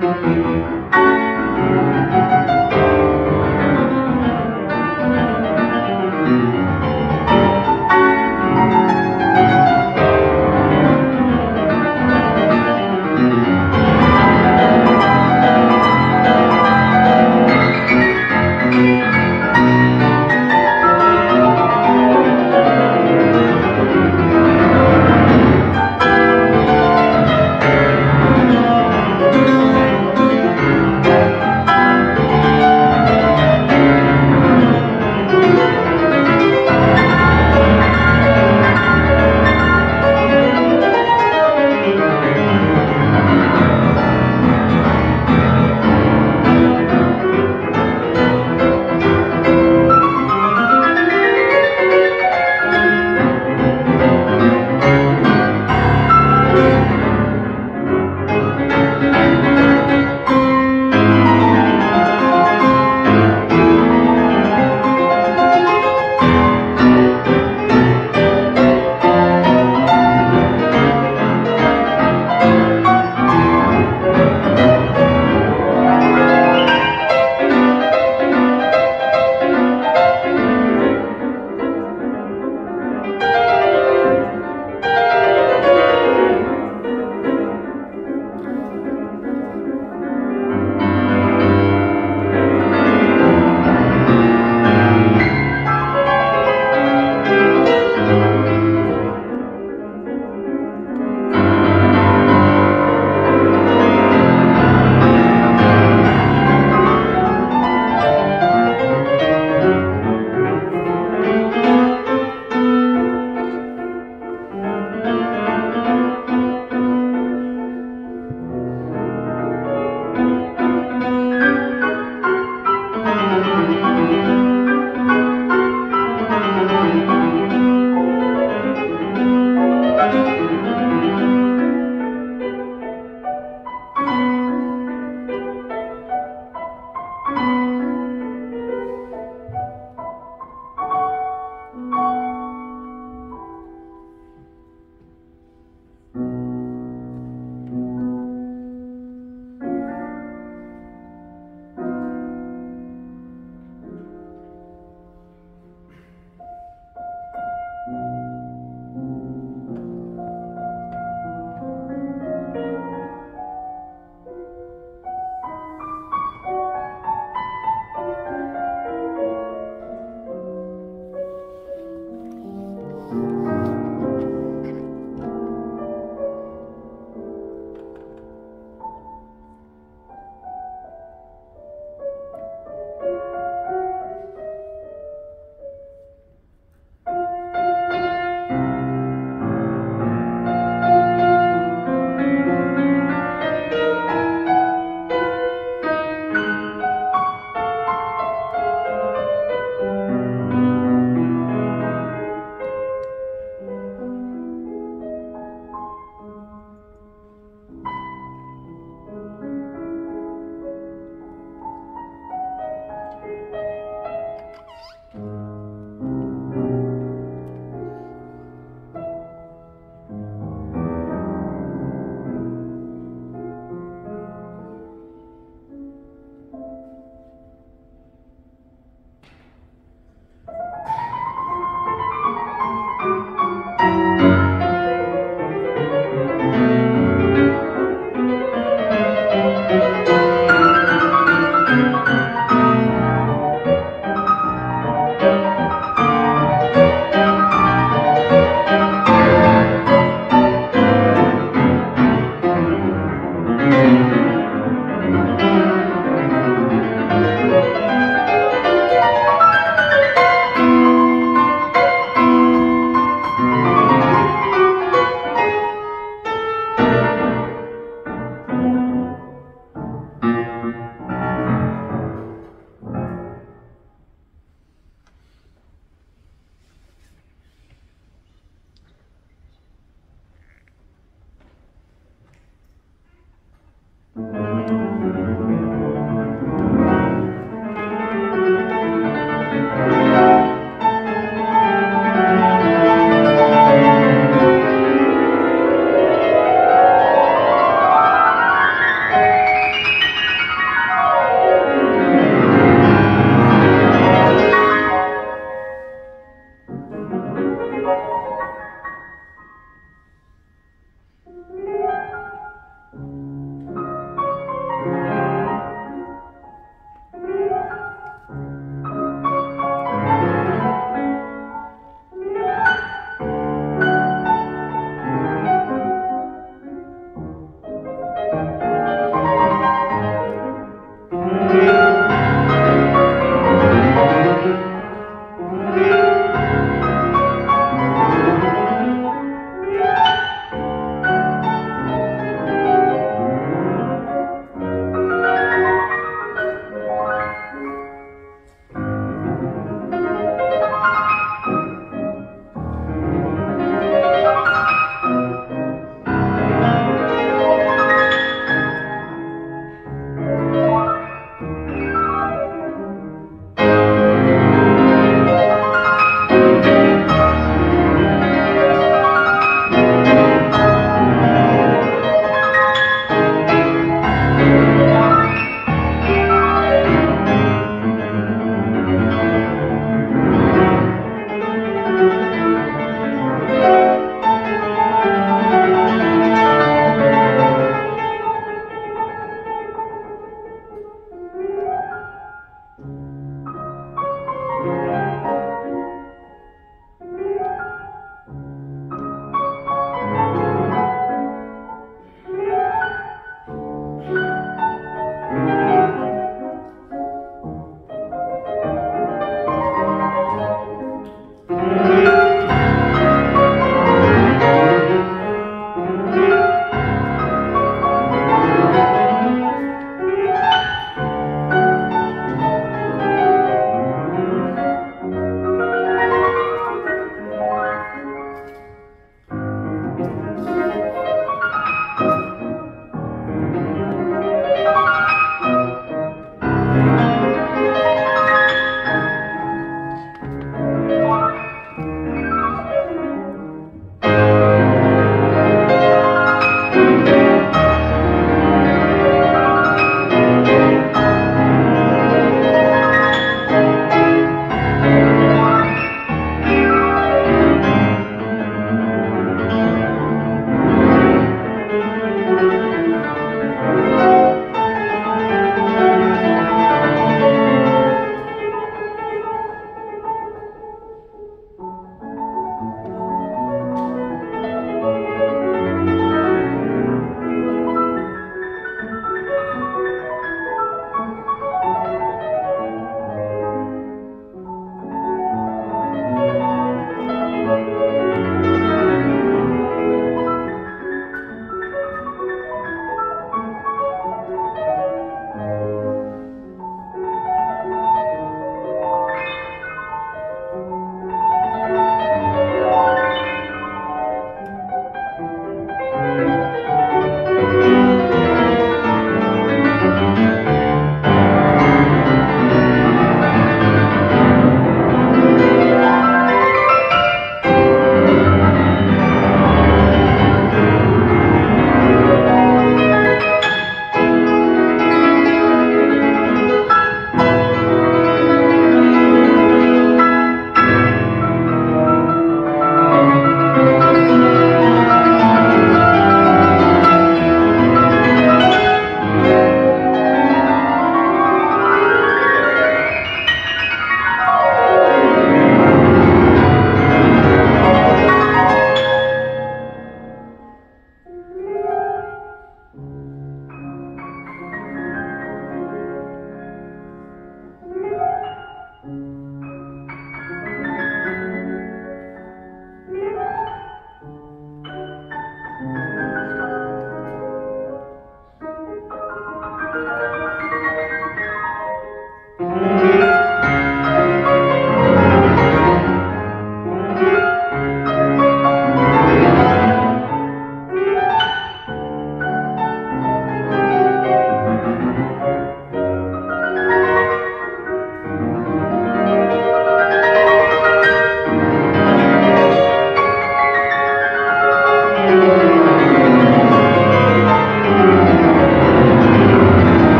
Música